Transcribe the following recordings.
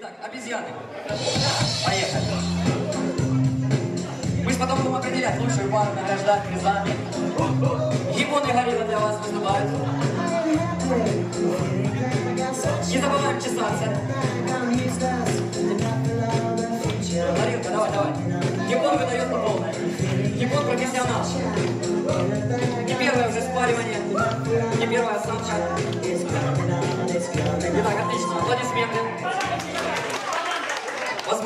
Итак, обезьяны. Поехали. Мы же потом будем определять лучшую пару, награждать призами. Гимон и горилла для вас выступают. Не забываем чесаться. Горилка, давай, давай. Гимон выдает по полной. Гимон профессионал. Не первое уже спаривание, не первая самка.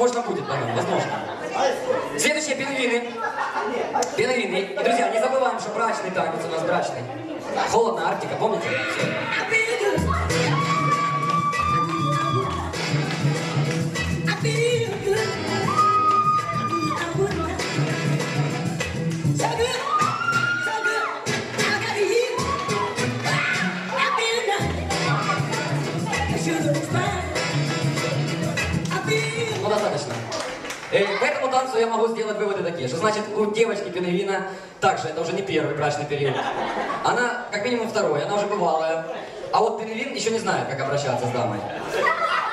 Возможно, будет потом, возможно. Следующие пингвины. Пингвины. И, друзья, не забываем, что брачный танец у нас брачный. Холодно, Арктика, помните? Э, К этому танцу я могу сделать выводы такие, что значит у девочки пингвина также, это уже не первый брачный период. Она как минимум второй, она уже бывалая. А вот пингвин еще не знает, как обращаться с дамой.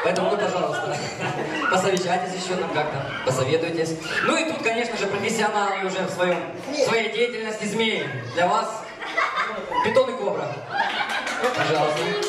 Поэтому вы, пожалуйста, посовещайтесь еще там как-то, посоветуйтесь. Ну и тут, конечно же, профессионалы уже в, своем, своей деятельности змеи. Для вас питон и кобра. Пожалуйста.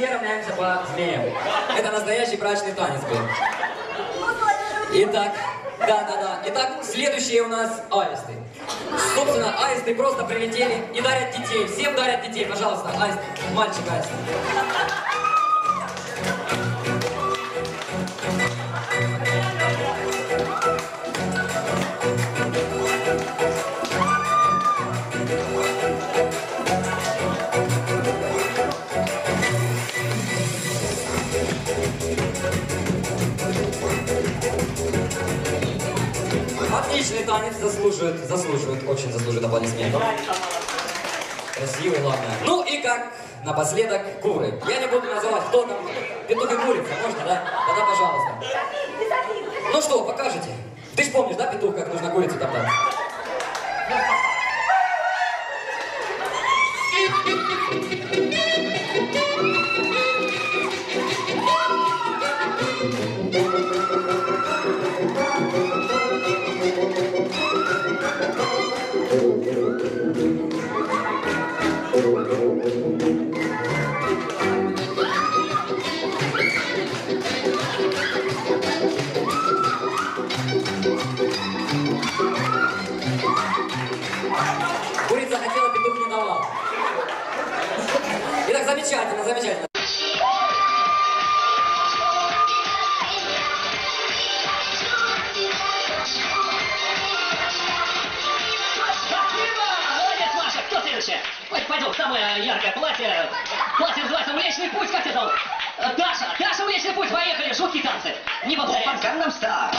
все равняемся по змеям. Это настоящий брачный танец был. Итак, да, да, да. Итак, следующие у нас аисты. Собственно, аисты просто прилетели и дарят детей. Всем дарят детей, пожалуйста, аист, мальчик аист. Отличный танец, заслуживает, заслуживает, очень заслуживает аплодисментов. Красивый, главное. Ну и как напоследок куры. Я не буду называть, кто там. Петух и курица, можно, да? Тогда пожалуйста. Ну что, покажете? Ты ж помнишь, да, петух, как нужно курицу топтать? Курица Pero bueno, es «Млечный путь». Как тебя зовут? Э, Даша! Даша, «Млечный путь». Поехали, жуткие танцы. Не повторяемся. Gangnam Style.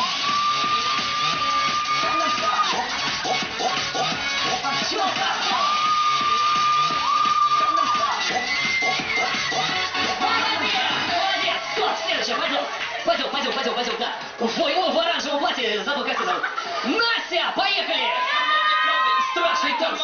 Gangnam Style. Op, op, op, op, op. Четко. Gangnam Style. Op, op, op, op. Молодец! Молодец! Кто следующий? Пойдем. Пойдем, пойдем, пойдем, пойдем, да. Ой, о, в оранжевом платье, забыл, как тебя зовут. Настя, поехали! Страшные танцы.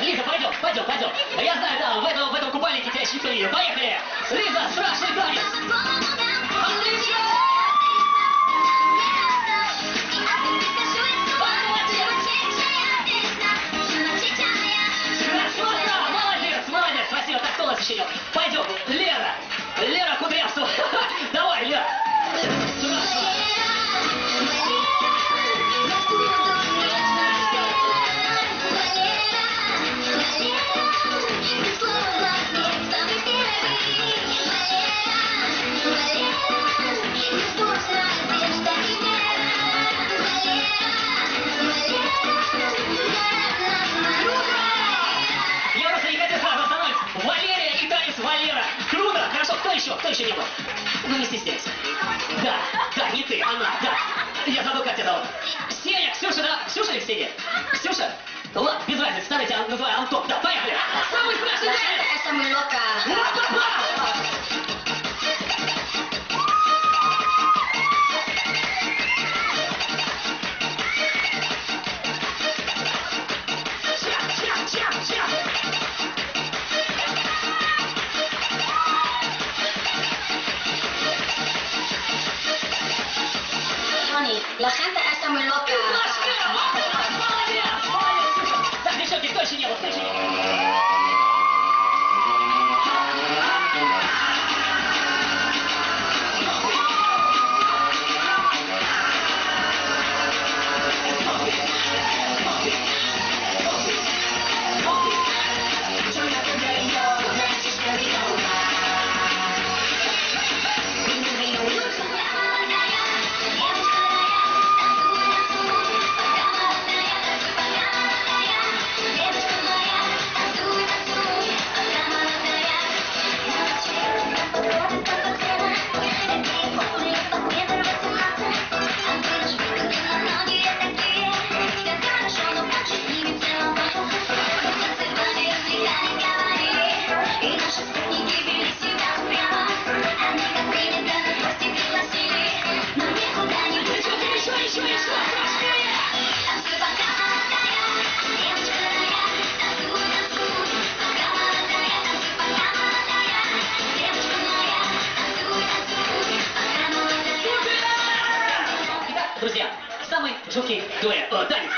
Лиза, пойдем, пойдем, пойдем. Я знаю, да, в этом, в этом купальнике тебя видел. Поехали! Лиза, страшный танец! Отлично! Идет? Пойдем, Лера! Лера Кудрявцева! еще? Не был? Ну не стесняйся. Да, да, не ты, она, да. Я забыл, как тебя зовут. Ксения, Ксюша, да? Ксюша или Ксения? Ксюша? Ну ладно, без разницы, старый тебя называю Антон. Да, поехали. La gente está muy loca. 对，呃，对。